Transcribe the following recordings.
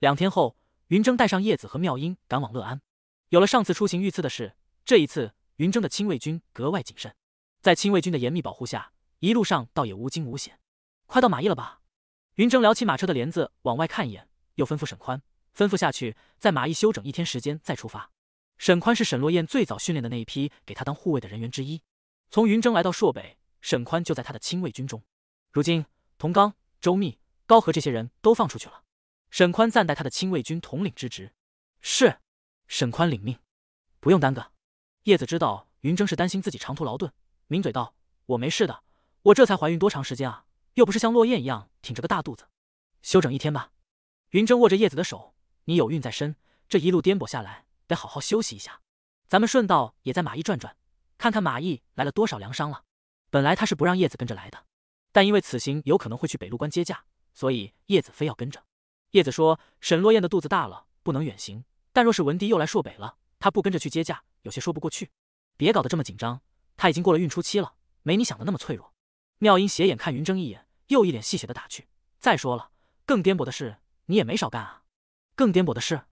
两天后，云峥带上叶子和妙音赶往乐安。有了上次出行遇刺的事，这一次云峥的亲卫军格外谨慎，在亲卫军的严密保护下，一路上倒也无惊无险。快到马邑了吧？云峥撩起马车的帘子往外看一眼，又吩咐沈宽，吩咐下去在马邑休整一天时间再出发。沈宽是沈洛雁最早训练的那一批给他当护卫的人员之一。从云峥来到朔北，沈宽就在他的亲卫军中。如今童刚、周密、高和这些人都放出去了，沈宽暂代他的亲卫军统领之职。是。沈宽领命，不用耽搁。叶子知道云峥是担心自己长途劳顿，抿嘴道：“我没事的，我这才怀孕多长时间啊？又不是像落雁一样挺着个大肚子。休整一天吧。”云峥握着叶子的手：“你有孕在身，这一路颠簸下来，得好好休息一下。咱们顺道也在马邑转转，看看马邑来了多少粮商了。本来他是不让叶子跟着来的，但因为此行有可能会去北路关接驾，所以叶子非要跟着。叶子说沈落雁的肚子大了，不能远行。”但若是文迪又来朔北了，他不跟着去接驾，有些说不过去。别搞得这么紧张，他已经过了孕初期了，没你想的那么脆弱。妙音斜眼看云峥一眼，又一脸戏谑的打趣：“再说了，更颠簸的事你也没少干啊。”更颠簸的事，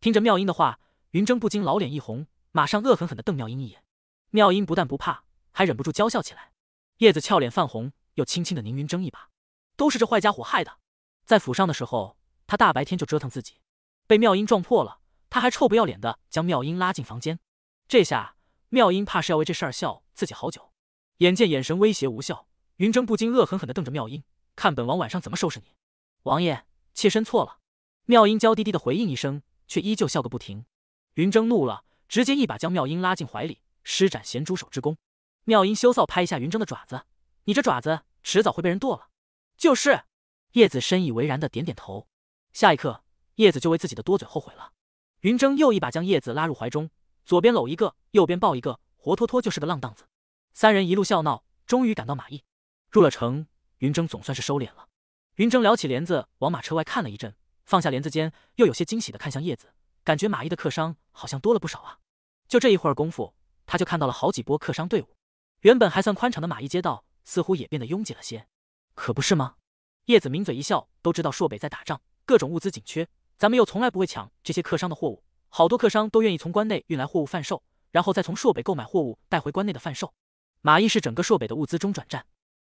听着妙音的话，云峥不禁老脸一红，马上恶狠狠的瞪妙音一眼。妙音不但不怕，还忍不住娇笑起来。叶子俏脸泛红，又轻轻的拧云峥一把：“都是这坏家伙害的。在府上的时候，他大白天就折腾自己，被妙音撞破了。”他还臭不要脸的将妙音拉进房间，这下妙音怕是要为这事儿笑自己好久。眼见眼神威胁无效，云峥不禁恶狠狠的瞪着妙音，看本王晚上怎么收拾你！王爷，妾身错了。妙音娇滴滴的回应一声，却依旧笑个不停。云峥怒了，直接一把将妙音拉进怀里，施展咸猪手之功。妙音羞臊拍一下云峥的爪子：“你这爪子迟早会被人剁了。”就是。叶子深以为然的点点头。下一刻，叶子就为自己的多嘴后悔了。云峥又一把将叶子拉入怀中，左边搂一个，右边抱一个，活脱脱就是个浪荡子。三人一路笑闹，终于赶到马邑。入了城，云峥总算是收敛了。云峥撩起帘子往马车外看了一阵，放下帘子间，又有些惊喜的看向叶子，感觉马邑的客商好像多了不少啊。就这一会儿功夫，他就看到了好几波客商队伍。原本还算宽敞的马邑街道，似乎也变得拥挤了些。可不是吗？叶子抿嘴一笑，都知道朔北在打仗，各种物资紧缺。咱们又从来不会抢这些客商的货物，好多客商都愿意从关内运来货物贩售，然后再从朔北购买货物带回关内的贩售。马邑是整个朔北的物资中转站，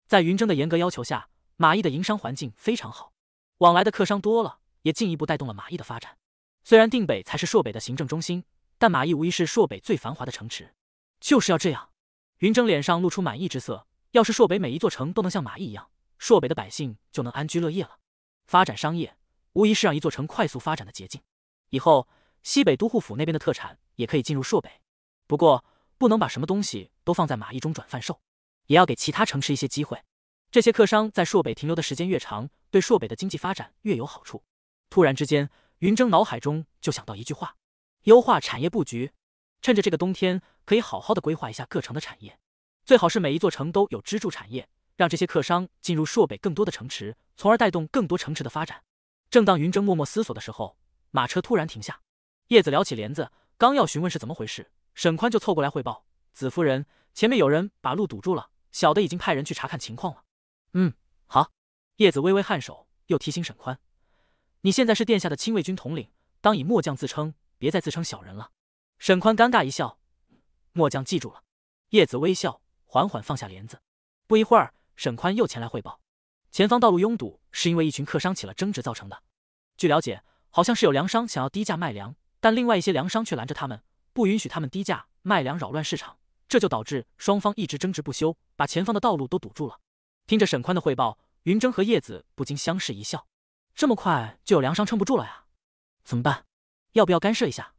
在云峥的严格要求下，马邑的营商环境非常好，往来的客商多了，也进一步带动了马邑的发展。虽然定北才是朔北的行政中心，但马邑无疑是朔北最繁华的城池。就是要这样，云峥脸上露出满意之色。要是朔北每一座城都能像马邑一样，朔北的百姓就能安居乐业了，发展商业。无疑是让一座城快速发展的捷径。以后西北都护府那边的特产也可以进入朔北，不过不能把什么东西都放在马邑中转贩售，也要给其他城市一些机会。这些客商在朔北停留的时间越长，对朔北的经济发展越有好处。突然之间，云峥脑海中就想到一句话：优化产业布局。趁着这个冬天，可以好好的规划一下各城的产业，最好是每一座城都有支柱产业，让这些客商进入朔北更多的城池，从而带动更多城池的发展。正当云峥默默思索的时候，马车突然停下。叶子撩起帘子，刚要询问是怎么回事，沈宽就凑过来汇报：“子夫人，前面有人把路堵住了，小的已经派人去查看情况了。”嗯，好。叶子微微颔首，又提醒沈宽：“你现在是殿下的亲卫军统领，当以末将自称，别再自称小人了。”沈宽尴尬一笑：“末将记住了。”叶子微笑，缓缓放下帘子。不一会儿，沈宽又前来汇报。前方道路拥堵，是因为一群客商起了争执造成的。据了解，好像是有粮商想要低价卖粮，但另外一些粮商却拦着他们，不允许他们低价卖粮，扰乱市场。这就导致双方一直争执不休，把前方的道路都堵住了。听着沈宽的汇报，云峥和叶子不禁相视一笑。这么快就有粮商撑不住了呀？怎么办？要不要干涉一下？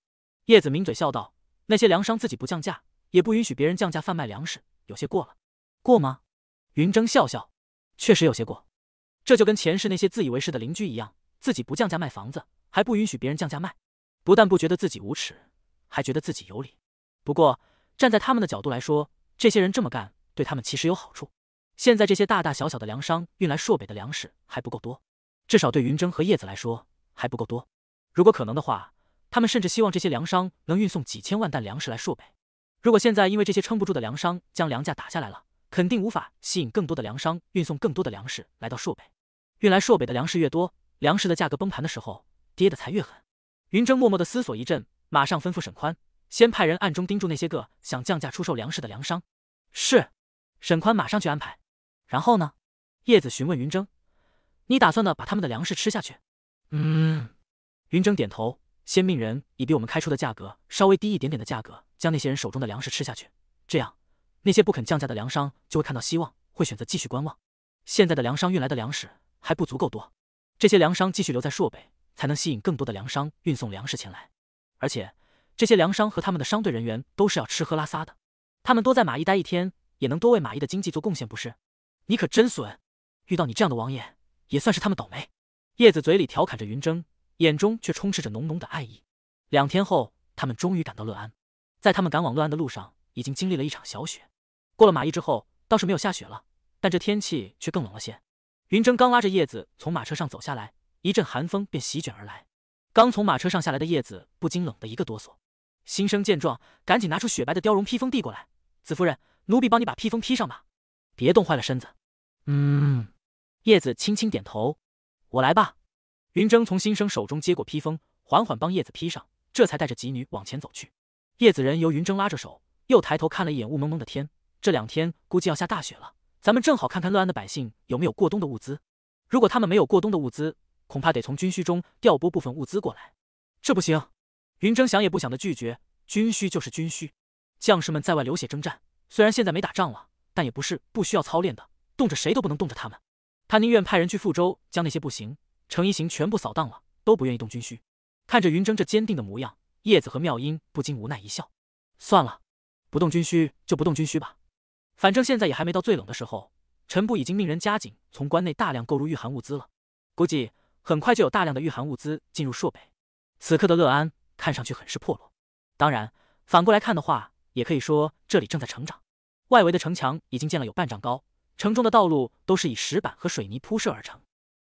叶子抿嘴笑道：“那些粮商自己不降价，也不允许别人降价贩卖粮食，有些过了。过吗？”云峥笑笑。确实有些过，这就跟前世那些自以为是的邻居一样，自己不降价卖房子，还不允许别人降价卖，不但不觉得自己无耻，还觉得自己有理。不过站在他们的角度来说，这些人这么干对他们其实有好处。现在这些大大小小的粮商运来朔北的粮食还不够多，至少对云峥和叶子来说还不够多。如果可能的话，他们甚至希望这些粮商能运送几千万担粮食来朔北。如果现在因为这些撑不住的粮商将粮价打下来了，肯定无法吸引更多的粮商运送更多的粮食来到朔北，运来朔北的粮食越多，粮食的价格崩盘的时候，跌的才越狠。云峥默默的思索一阵，马上吩咐沈宽，先派人暗中盯住那些个想降价出售粮食的粮商。是，沈宽马上去安排。然后呢？叶子询问云峥：“你打算呢把他们的粮食吃下去？”嗯，云峥点头，先命人以比我们开出的价格稍微低一点点的价格，将那些人手中的粮食吃下去。这样，那些不肯降价的粮商就会看到希望，会选择继续观望。现在的粮商运来的粮食还不足够多，这些粮商继续留在朔北。才能吸引更多的粮商运送粮食前来，而且这些粮商和他们的商队人员都是要吃喝拉撒的，他们多在马邑待一天，也能多为马邑的经济做贡献，不是？你可真损，遇到你这样的王爷，也算是他们倒霉。叶子嘴里调侃着云峥，眼中却充斥着浓浓的爱意。两天后，他们终于赶到乐安，在他们赶往乐安的路上，已经经历了一场小雪。过了马邑之后，倒是没有下雪了，但这天气却更冷了些。云峥刚拉着叶子从马车上走下来。一阵寒风便席卷而来，刚从马车上下来的叶子不禁冷得一个哆嗦。新生见状，赶紧拿出雪白的貂绒披风递过来：“子夫人，奴婢帮你把披风披上吧，别冻坏了身子。”嗯，叶子轻轻点头：“我来吧。”云峥从新生手中接过披风，缓缓帮叶子披上，这才带着吉女往前走去。叶子人由云峥拉着手，又抬头看了一眼雾蒙蒙的天，这两天估计要下大雪了，咱们正好看看乐安的百姓有没有过冬的物资。如果他们没有过冬的物资，恐怕得从军需中调拨部分物资过来，这不行。云峥想也不想的拒绝，军需就是军需，将士们在外流血征战，虽然现在没打仗了，但也不是不需要操练的，冻着谁都不能冻着他们。他宁愿派人去富州，将那些不行、程一行全部扫荡了，都不愿意动军需。看着云峥这坚定的模样，叶子和妙音不禁无奈一笑。算了，不动军需就不动军需吧，反正现在也还没到最冷的时候。陈部已经命人加紧从关内大量购入御寒物资了，估计。很快就有大量的御寒物资进入朔北。此刻的乐安看上去很是破落。当然，反过来看的话，也可以说这里正在成长。外围的城墙已经建了有半丈高，城中的道路都是以石板和水泥铺设而成。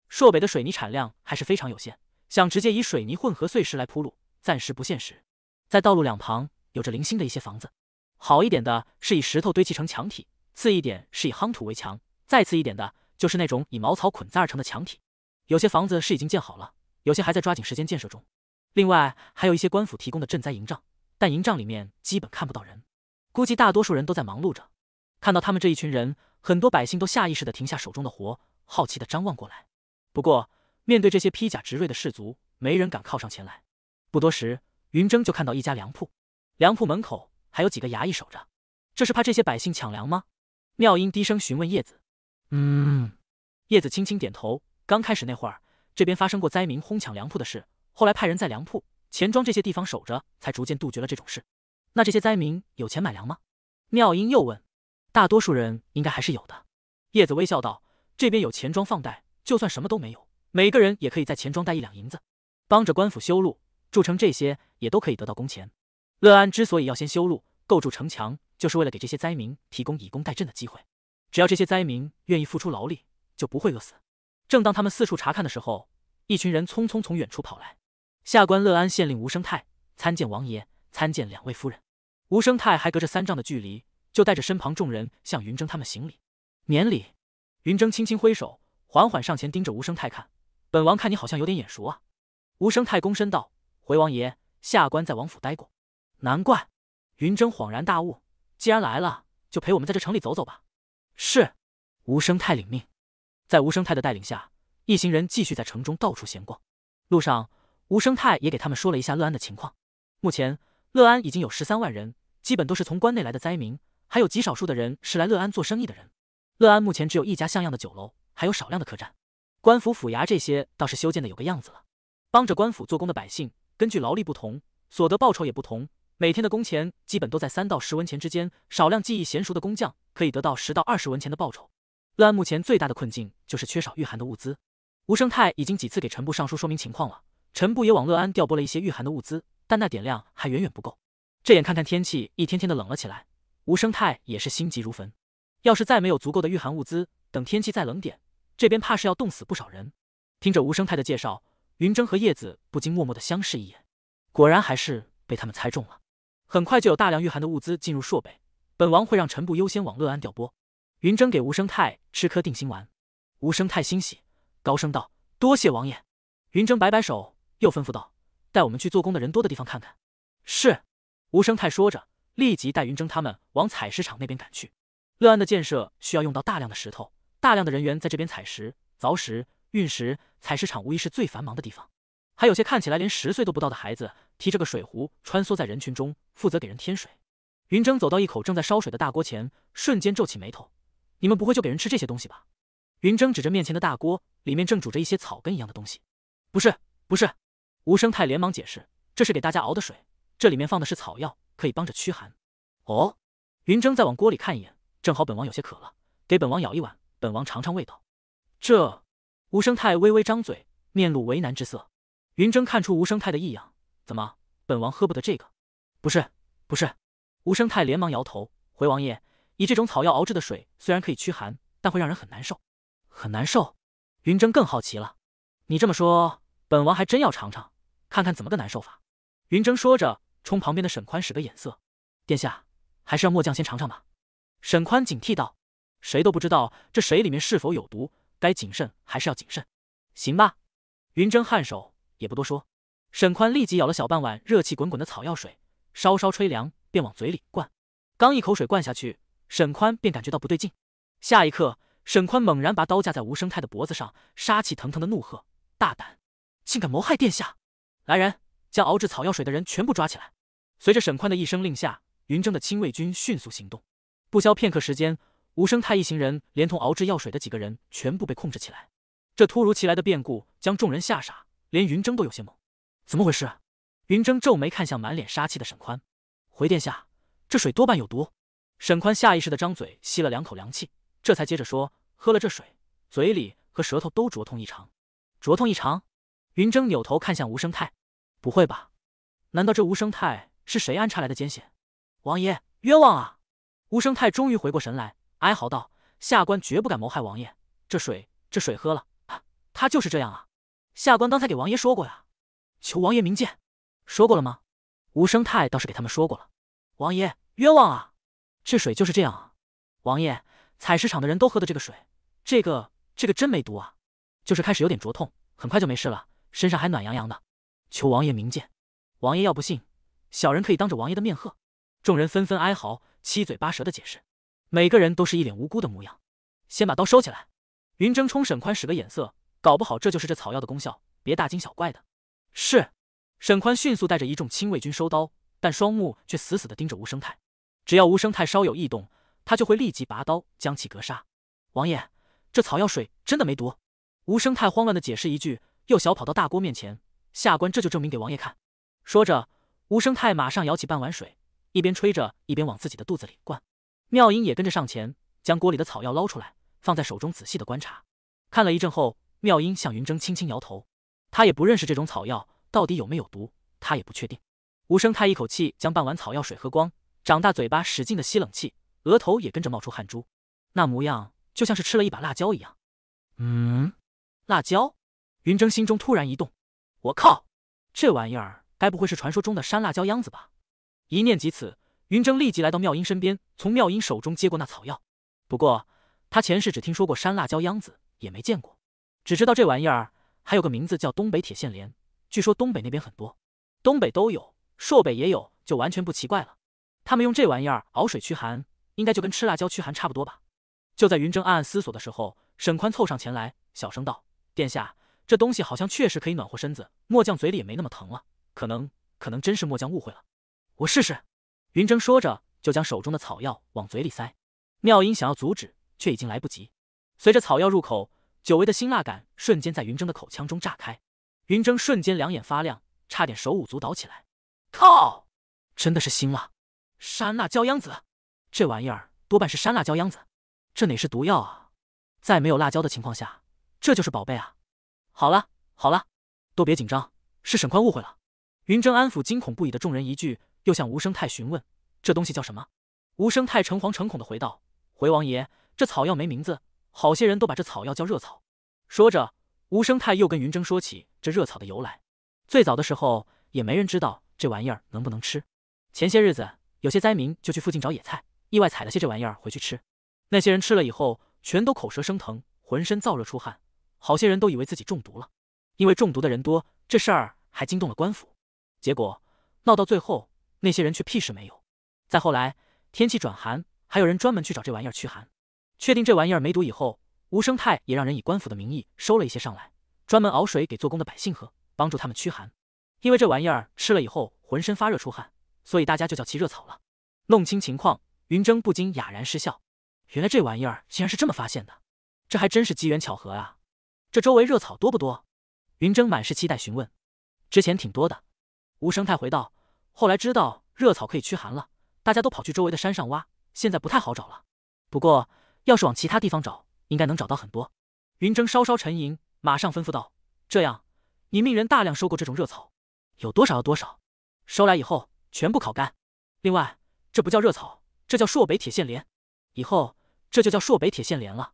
朔北的水泥产量还是非常有限，想直接以水泥混合碎石来铺路，暂时不现实。在道路两旁有着零星的一些房子，好一点的是以石头堆砌成墙体，次一点是以夯土围墙，再次一点的就是那种以茅草捆扎而成的墙体。有些房子是已经建好了，有些还在抓紧时间建设中。另外还有一些官府提供的赈灾营帐，但营帐里面基本看不到人，估计大多数人都在忙碌着。看到他们这一群人，很多百姓都下意识的停下手中的活，好奇的张望过来。不过面对这些披甲执锐的士卒，没人敢靠上前来。不多时，云峥就看到一家粮铺，粮铺门口还有几个衙役守着，这是怕这些百姓抢粮吗？妙音低声询问叶子。嗯，叶子轻轻点头。刚开始那会儿，这边发生过灾民哄抢粮铺的事，后来派人在粮铺、钱庄这些地方守着，才逐渐杜绝了这种事。那这些灾民有钱买粮吗？妙音又问。大多数人应该还是有的。叶子微笑道：“这边有钱庄放贷，就算什么都没有，每个人也可以在钱庄贷一两银子，帮着官府修路、筑城，这些也都可以得到工钱。乐安之所以要先修路、构筑城墙，就是为了给这些灾民提供以工代赈的机会。只要这些灾民愿意付出劳力，就不会饿死。”正当他们四处查看的时候，一群人匆匆从远处跑来。下官乐安县令吴生泰参见王爷，参见两位夫人。吴生泰还隔着三丈的距离，就带着身旁众人向云峥他们行礼，免礼。云峥轻轻挥手，缓缓上前盯着吴生泰看：“本王看你好像有点眼熟啊。”吴生泰躬身道：“回王爷，下官在王府待过。”难怪。云峥恍然大悟：“既然来了，就陪我们在这城里走走吧。”是。吴生泰领命。在吴生泰的带领下，一行人继续在城中到处闲逛。路上，吴生泰也给他们说了一下乐安的情况。目前，乐安已经有十三万人，基本都是从关内来的灾民，还有极少数的人是来乐安做生意的人。乐安目前只有一家像样的酒楼，还有少量的客栈。官府府衙这些倒是修建的有个样子了。帮着官府做工的百姓，根据劳力不同，所得报酬也不同，每天的工钱基本都在三到十文钱之间。少量技艺娴熟的工匠可以得到十到二十文钱的报酬。乐安目前最大的困境就是缺少御寒的物资。吴生泰已经几次给陈部上书说明情况了，陈部也往乐安调拨了一些御寒的物资，但那点量还远远不够。这眼看看天气一天天的冷了起来，吴生泰也是心急如焚。要是再没有足够的御寒物资，等天气再冷点，这边怕是要冻死不少人。听着吴生泰的介绍，云峥和叶子不禁默默的相视一眼，果然还是被他们猜中了。很快就有大量御寒的物资进入朔北，本王会让臣部优先往乐安调拨。云峥给吴生泰吃颗定心丸，吴生泰欣喜，高声道：“多谢王爷。”云峥摆摆手，又吩咐道：“带我们去做工的人多的地方看看。”是。吴生泰说着，立即带云峥他们往采石场那边赶去。乐安的建设需要用到大量的石头，大量的人员在这边采石、凿石、运石。采石场无疑是最繁忙的地方。还有些看起来连十岁都不到的孩子，提着个水壶穿梭在人群中，负责给人添水。云峥走到一口正在烧水的大锅前，瞬间皱起眉头：“你们不会就给人吃这些东西吧？”云峥指着面前的大锅，里面正煮着一些草根一样的东西。“不是，不是。”吴生泰连忙解释：“这是给大家熬的水，这里面放的是草药，可以帮着驱寒。”哦。云峥再往锅里看一眼，正好本王有些渴了，给本王舀一碗，本王尝尝味道。这……吴生泰微微张嘴，面露为难之色。云峥看出吴生泰的异样：“怎么，本王喝不得这个？”“不是，不是。”吴生泰连忙摇头，回王爷：“以这种草药熬制的水，虽然可以驱寒，但会让人很难受，很难受。”云峥更好奇了：“你这么说，本王还真要尝尝，看看怎么个难受法。”云峥说着，冲旁边的沈宽使个眼色：“殿下，还是让末将先尝尝吧。”沈宽警惕道：“谁都不知道这水里面是否有毒，该谨慎还是要谨慎。”行吧。云峥颔首，也不多说。沈宽立即舀了小半碗热气滚滚的草药水，稍稍吹凉。便往嘴里灌，刚一口水灌下去，沈宽便感觉到不对劲。下一刻，沈宽猛然拔刀架在吴生泰的脖子上，杀气腾腾的怒喝：“大胆，竟敢谋害殿下！来人，将熬制草药水的人全部抓起来！”随着沈宽的一声令下，云峥的亲卫军迅速行动。不消片刻时间，吴生泰一行人连同熬制药水的几个人全部被控制起来。这突如其来的变故将众人吓傻，连云峥都有些懵：“怎么回事？”云峥皱眉看向满脸杀气的沈宽。回殿下，这水多半有毒。沈宽下意识的张嘴吸了两口凉气，这才接着说：“喝了这水，嘴里和舌头都灼痛异常。”灼痛异常。云峥扭头看向吴生泰：“不会吧？难道这吴生泰是谁安插来的奸险？”王爷冤枉啊！吴生泰终于回过神来，哀嚎道：“下官绝不敢谋害王爷。这水，这水喝了，他就是这样啊！下官刚才给王爷说过呀，求王爷明鉴。说过了吗？”吴生泰倒是给他们说过了，王爷冤枉啊！这水就是这样啊！王爷，采石场的人都喝的这个水，这个这个真没毒啊，就是开始有点灼痛，很快就没事了，身上还暖洋洋的。求王爷明鉴，王爷要不信，小人可以当着王爷的面喝。众人纷纷哀嚎，七嘴八舌的解释，每个人都是一脸无辜的模样。先把刀收起来。云峥冲沈宽使个眼色，搞不好这就是这草药的功效，别大惊小怪的。是。沈宽迅速带着一众亲卫军收刀，但双目却死死地盯着吴生泰。只要吴生泰稍有异动，他就会立即拔刀将其格杀。王爷，这草药水真的没毒？吴生泰慌乱地解释一句，又小跑到大锅面前：“下官这就证明给王爷看。”说着，吴生泰马上舀起半碗水，一边吹着，一边往自己的肚子里灌。妙音也跟着上前，将锅里的草药捞出来，放在手中仔细的观察。看了一阵后，妙音向云峥轻轻摇头，他也不认识这种草药。到底有没有毒，他也不确定。吴生叹一口气将半碗草药水喝光，长大嘴巴使劲的吸冷气，额头也跟着冒出汗珠，那模样就像是吃了一把辣椒一样。嗯，辣椒？云峥心中突然一动，我靠，这玩意儿该不会是传说中的山辣椒秧子吧？一念及此，云峥立即来到妙音身边，从妙音手中接过那草药。不过他前世只听说过山辣椒秧子，也没见过，只知道这玩意儿还有个名字叫东北铁线莲。据说东北那边很多，东北都有，朔北也有，就完全不奇怪了。他们用这玩意儿熬水驱寒，应该就跟吃辣椒驱寒差不多吧？就在云峥暗暗思索的时候，沈宽凑上前来，小声道：“殿下，这东西好像确实可以暖和身子，末将嘴里也没那么疼了。可能，可能真是末将误会了。我试试。”云峥说着，就将手中的草药往嘴里塞。妙音想要阻止，却已经来不及。随着草药入口，久违的辛辣感瞬间在云峥的口腔中炸开。云峥瞬间两眼发亮，差点手舞足蹈起来。靠，真的是辛辣！山辣椒秧子，这玩意儿多半是山辣椒秧子，这哪是毒药啊？在没有辣椒的情况下，这就是宝贝啊！好了好了，都别紧张，是沈宽误会了。云峥安抚惊恐不已的众人一句，又向吴生泰询问：“这东西叫什么？”吴生泰诚惶诚恐的回道：“回王爷，这草药没名字，好些人都把这草药叫热草。”说着。吴生泰又跟云峥说起这热草的由来。最早的时候，也没人知道这玩意儿能不能吃。前些日子，有些灾民就去附近找野菜，意外采了些这玩意儿回去吃。那些人吃了以后，全都口舌生疼，浑身燥热出汗，好些人都以为自己中毒了。因为中毒的人多，这事儿还惊动了官府。结果闹到最后，那些人却屁事没有。再后来，天气转寒，还有人专门去找这玩意儿驱寒。确定这玩意儿没毒以后，吴生泰也让人以官府的名义收了一些上来，专门熬水给做工的百姓喝，帮助他们驱寒。因为这玩意儿吃了以后浑身发热出汗，所以大家就叫其热草了。弄清情况，云峥不禁哑然失笑。原来这玩意儿竟然是这么发现的，这还真是机缘巧合啊！这周围热草多不多？云峥满是期待询问。之前挺多的，吴生泰回道。后来知道热草可以驱寒了，大家都跑去周围的山上挖，现在不太好找了。不过要是往其他地方找，应该能找到很多。云峥稍稍沉吟，马上吩咐道：“这样，你命人大量收购这种热草，有多少要多少，收来以后全部烤干。另外，这不叫热草，这叫朔北铁线莲，以后这就叫朔北铁线莲了。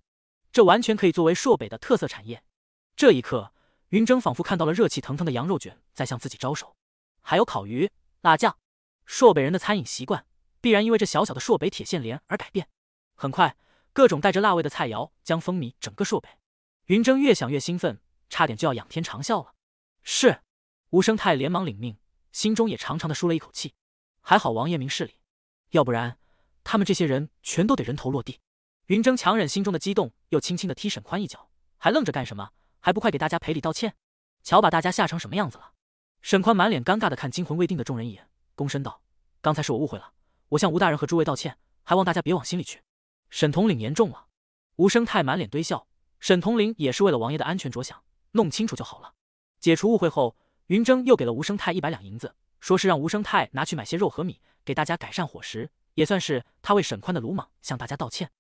这完全可以作为朔北的特色产业。”这一刻，云峥仿佛看到了热气腾腾的羊肉卷在向自己招手，还有烤鱼、辣酱。朔北人的餐饮习惯必然因为这小小的朔北铁线莲而改变。很快，各种带着辣味的菜肴将风靡整个朔北。云峥越想越兴奋，差点就要仰天长啸了。是，吴生泰连忙领命，心中也长长的舒了一口气。还好王爷明事理，要不然他们这些人全都得人头落地。云峥强忍心中的激动，又轻轻的踢沈宽一脚，还愣着干什么？还不快给大家赔礼道歉！瞧把大家吓成什么样子了！沈宽满脸尴尬的看惊魂未定的众人一眼，躬身道：“刚才是我误会了，我向吴大人和诸位道歉，还望大家别往心里去。”沈统领言重了，吴生泰满脸堆笑。沈统领也是为了王爷的安全着想，弄清楚就好了。解除误会后，云峥又给了吴生泰一百两银子，说是让吴生泰拿去买些肉和米，给大家改善伙食，也算是他为沈宽的鲁莽向大家道歉。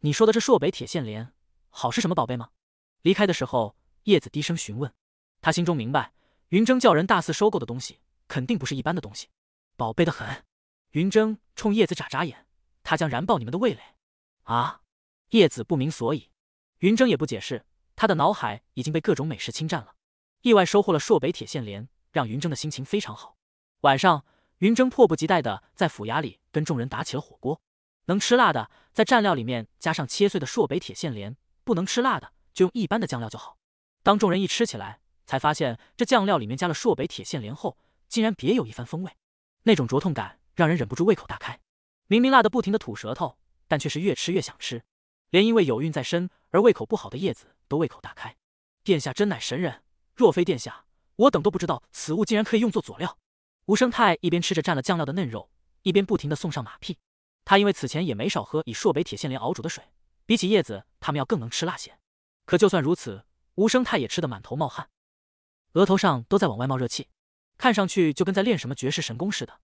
你说的这朔北铁线莲，好是什么宝贝吗？离开的时候，叶子低声询问。他心中明白，云峥叫人大肆收购的东西，肯定不是一般的东西，宝贝的很。云峥冲叶子眨眨眼，他将燃爆你们的味蕾。啊！叶子不明所以，云峥也不解释，他的脑海已经被各种美食侵占了。意外收获了朔北铁线莲，让云峥的心情非常好。晚上，云峥迫不及待的在府衙里跟众人打起了火锅。能吃辣的，在蘸料里面加上切碎的朔北铁线莲；不能吃辣的，就用一般的酱料就好。当众人一吃起来，才发现这酱料里面加了朔北铁线莲后，竟然别有一番风味。那种灼痛感让人忍不住胃口大开。明明辣的不停的吐舌头。但却是越吃越想吃，连因为有孕在身而胃口不好的叶子都胃口大开。殿下真乃神人，若非殿下，我等都不知道此物竟然可以用作佐料。吴生泰一边吃着蘸了酱料的嫩肉，一边不停的送上马屁。他因为此前也没少喝以朔北铁线莲熬煮的水，比起叶子，他们要更能吃辣些。可就算如此，吴生泰也吃得满头冒汗，额头上都在往外冒热气，看上去就跟在练什么绝世神功似的。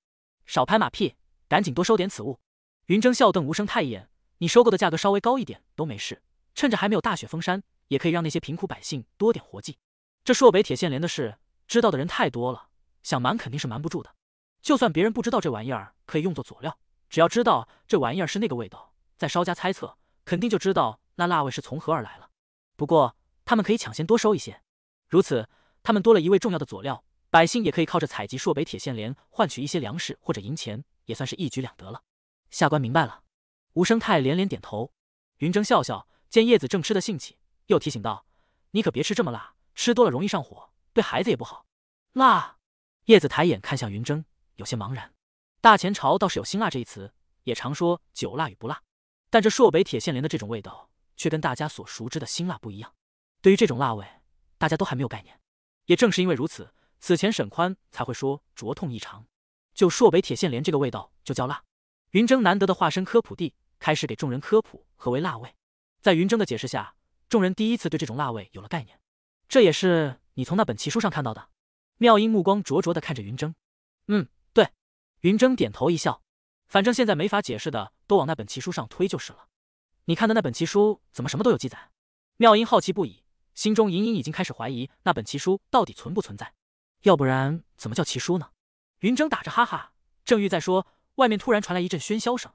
少拍马屁，赶紧多收点此物。云峥笑瞪无声太一眼：“你收购的价格稍微高一点都没事，趁着还没有大雪封山，也可以让那些贫苦百姓多点活计。这朔北铁线莲的事，知道的人太多了，想瞒肯定是瞒不住的。就算别人不知道这玩意儿可以用作佐料，只要知道这玩意儿是那个味道，再稍加猜测，肯定就知道那辣味是从何而来了。不过他们可以抢先多收一些，如此他们多了一味重要的佐料，百姓也可以靠着采集朔北铁线莲换取一些粮食或者银钱，也算是一举两得了。”下官明白了，吴生泰连连点头。云峥笑笑，见叶子正吃得兴起，又提醒道：“你可别吃这么辣，吃多了容易上火，对孩子也不好。”辣。叶子抬眼看向云峥，有些茫然。大前朝倒是有辛辣这一词，也常说酒辣与不辣，但这朔北铁线莲的这种味道，却跟大家所熟知的辛辣不一样。对于这种辣味，大家都还没有概念。也正是因为如此，此前沈宽才会说灼痛异常。就朔北铁线莲这个味道，就叫辣。云峥难得的化身科普帝，开始给众人科普何为辣味。在云峥的解释下，众人第一次对这种辣味有了概念。这也是你从那本奇书上看到的。妙音目光灼灼的看着云峥，嗯，对。云峥点头一笑，反正现在没法解释的，都往那本奇书上推就是了。你看的那本奇书怎么什么都有记载？妙音好奇不已，心中隐隐已经开始怀疑那本奇书到底存不存在。要不然怎么叫奇书呢？云峥打着哈哈，正欲再说。外面突然传来一阵喧嚣声，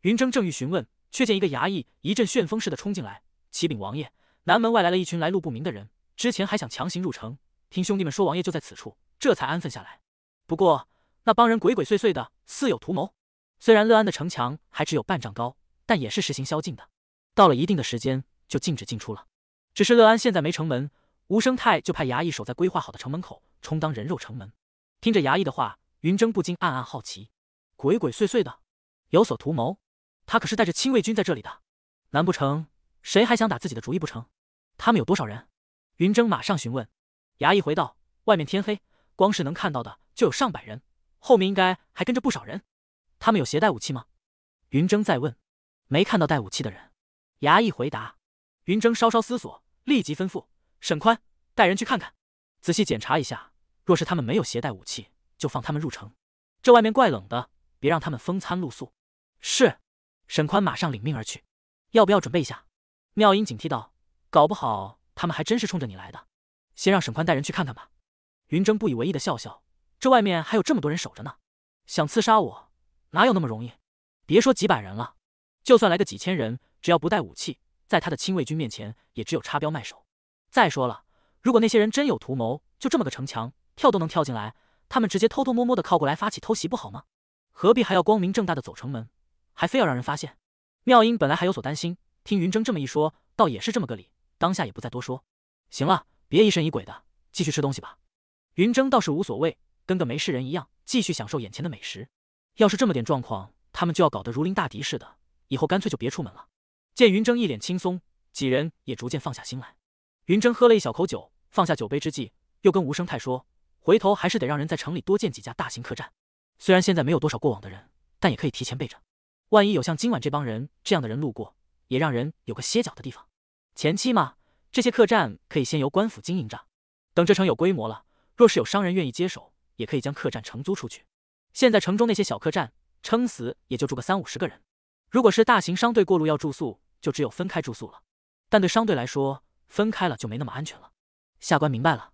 云峥正欲询问，却见一个衙役一阵旋风似的冲进来，启禀王爷，南门外来了一群来路不明的人，之前还想强行入城，听兄弟们说王爷就在此处，这才安分下来。不过那帮人鬼鬼祟祟的，似有图谋。虽然乐安的城墙还只有半丈高，但也是实行宵禁的，到了一定的时间就禁止进出了。只是乐安现在没城门，吴生泰就派衙役守在规划好的城门口，充当人肉城门。听着衙役的话，云峥不禁暗暗好奇：鬼鬼祟祟的，有所图谋？他可是带着亲卫军在这里的，难不成谁还想打自己的主意不成？他们有多少人？云峥马上询问。衙役回道：外面天黑，光是能看到的就有上百人，后面应该还跟着不少人。他们有携带武器吗？云峥再问。没看到带武器的人。衙役回答。云峥稍稍思索，立即吩咐沈宽带人去看看，仔细检查一下。若是他们没有携带武器，就放他们入城。这外面怪冷的，别让他们风餐露宿。是。沈宽马上领命而去。要不要准备一下？妙音警惕道：“搞不好他们还真是冲着你来的。先让沈宽带人去看看吧。”云峥不以为意的笑笑：“这外面还有这么多人守着呢，想刺杀我，哪有那么容易？别说几百人了，就算来个几千人，只要不带武器，在他的亲卫军面前，也只有插标卖首。再说了，如果那些人真有图谋，就这么个城墙。”跳都能跳进来，他们直接偷偷摸摸的靠过来发起偷袭不好吗？何必还要光明正大的走城门，还非要让人发现？妙音本来还有所担心，听云峥这么一说，倒也是这么个理，当下也不再多说。行了，别疑神疑鬼的，继续吃东西吧。云峥倒是无所谓，跟个没事人一样，继续享受眼前的美食。要是这么点状况，他们就要搞得如临大敌似的，以后干脆就别出门了。见云峥一脸轻松，几人也逐渐放下心来。云峥喝了一小口酒，放下酒杯之际，又跟吴生泰说。回头还是得让人在城里多建几家大型客栈，虽然现在没有多少过往的人，但也可以提前备着。万一有像今晚这帮人这样的人路过，也让人有个歇脚的地方。前期嘛，这些客栈可以先由官府经营着，等这城有规模了，若是有商人愿意接手，也可以将客栈承租出去。现在城中那些小客栈，撑死也就住个三五十个人。如果是大型商队过路要住宿，就只有分开住宿了。但对商队来说，分开了就没那么安全了。下官明白了。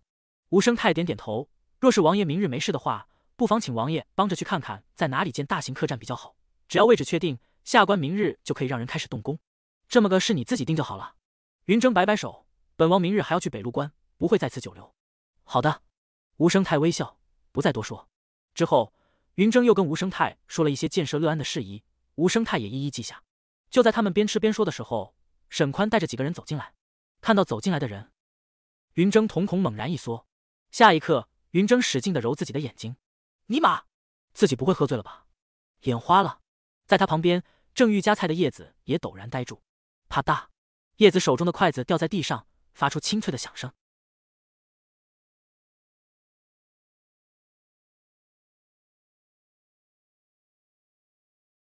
吴生泰点点头。若是王爷明日没事的话，不妨请王爷帮着去看看，在哪里建大型客栈比较好。只要位置确定，下官明日就可以让人开始动工。这么个事你自己定就好了。云峥摆摆手，本王明日还要去北路关，不会在此久留。好的。吴生泰微笑，不再多说。之后，云峥又跟吴生泰说了一些建设乐安的事宜，吴生泰也一一记下。就在他们边吃边说的时候，沈宽带着几个人走进来。看到走进来的人，云峥瞳孔猛然一缩，下一刻。云峥使劲的揉自己的眼睛，尼玛，自己不会喝醉了吧？眼花了。在他旁边正欲夹菜的叶子也陡然呆住，啪嗒，叶子手中的筷子掉在地上，发出清脆的响声。